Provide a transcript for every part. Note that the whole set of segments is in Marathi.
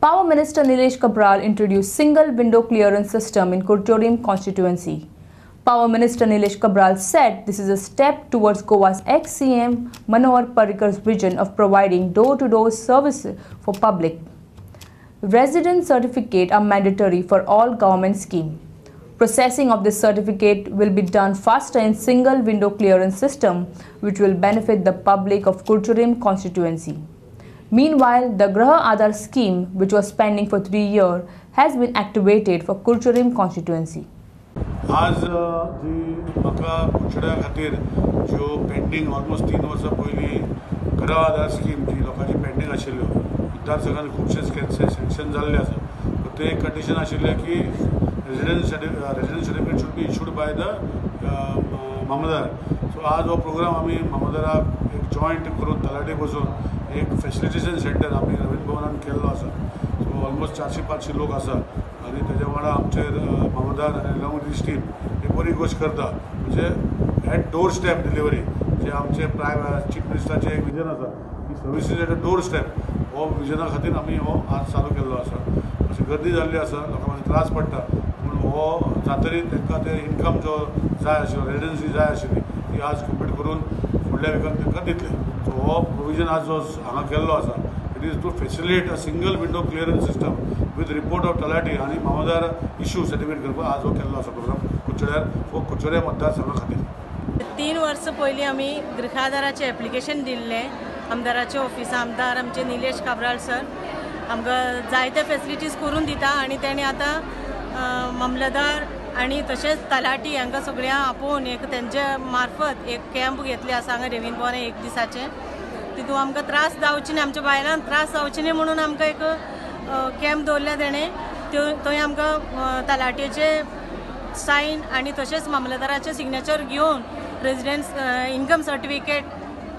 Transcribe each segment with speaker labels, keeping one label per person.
Speaker 1: Power Minister Nilesh Kabral introduced single window clearance system in Kurchodim constituency. Power Minister Nilesh Kabral said this is a step towards Goa's ex-CM Manohar Parrikar's vision of providing door-to-door service for public. Resident certificate are mandatory for all government scheme. Processing of this certificate will be done faster in single window clearance system which will benefit the public of Kurchurim constituency. Meanwhile, the Graha Aadhar scheme which was pending for 3 years has been activated for Kurchurim constituency.
Speaker 2: आज अ, जी म्हाका कुचड्या खातीर ज्यो पेंडींग ऑलमोस्ट तीन वर्सां पयलीं घरा आदार स्कीम जी लोकांची पेंडींग आशिल्ल्यो मतदारसंघात खुबशे स्कॅन्स सँक्शन जाल्ले आसा पूण ते एक कंडिशन आशिल्लें की residence residence certificate should be issued by the मामदार so आज हो प्रोग्राम आमी मामदाराक एक जॉयंट करून तलाटी बसून एक फॅसिलिटेशन सेंटर आमी रवींद्र भवनान केल्लो आसा सो ऑलमोस्ट चारशे पांचशे लोक आसा आनी तेज्या वांगडा आमचे मामदार आनी लॉंग टीम एक बरी गोश्ट करता? म्हणजे एट डोर स्टेप डिलिव्हरी जे आमचे प्रायम चीफ मिनिस्टराचें एक विजन आसा की services at a doorstep हो विजना खातीर आमी हो आज चालू केल्लो आसा अशी गर्दी जाल्ली आसा लोकांक मातशे त्रास पडटा पूण हो जातरी तांकां ते इन्कम जो जाय आशिल्लो रेजिडन्सी जाय आशिल्ली ती आज कंप्लीट करून फुडल्या विकान तांकां दितले सो हो प्रोविजन आज जो हांगा केल्लो आसा it is to facilitate a single window clearance system with report of talathi आनी मामदार इश्यू सर्टिफिकेट करपाक आज हो. केल्लो आसा प्रोग्राम कुचड्यार वो कुचड्या मतदारसंघा खातीर
Speaker 3: तीन वर्सां पयलीं आमी गृहादाराचें एप्लिकेशन दिल्लें आमदाराच्या ऑफिसा आमदार आमचे निलेश काब्राल सर. आमकां जायते फेसिलिटीज करून दिता आनी तेणें आतां मामलेदार आनी तशेंच तलाटी हांकां सगळ्यांक आपोवन एक तेंचे मार्फत एक कॅम्प घेतले आसा हांगा रेवीन भवन एक दिसाचें. तितून आमकां त्रास जावचे न्ही आमच्या बायलांक त्रास जावचे न्ही म्हणून आमकां एक कॅम्प दवरल्या तेणें त्यो थंय आमकां अ, सायन आनी तशेंच मामलेदाराचे सिग्नेचर घेवन रेजिडेंस इन्कम सर्टिफिकेट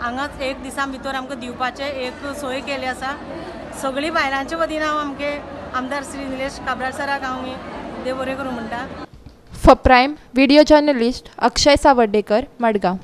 Speaker 3: हांगाच एक दिसा भितर आमकां दिवपाचें एक सोय केली आसा सगळीं बायलांचे वतीन हांव आमगे आमदार श्री निलेश काब्राल सराक हांव देव बरें करूं म्हणटा.
Speaker 4: फ prime video journalist Akshay Sawardekar Margao.